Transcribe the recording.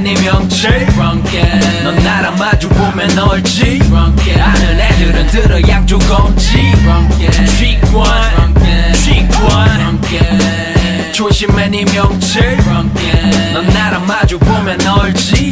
네 명치. 넌 나랑 마주보면 얼지. 아는 애들은 들어 양쪽 검지. 취권 취권 조심해 네 명치. 넌 나랑 마주보면 얼지.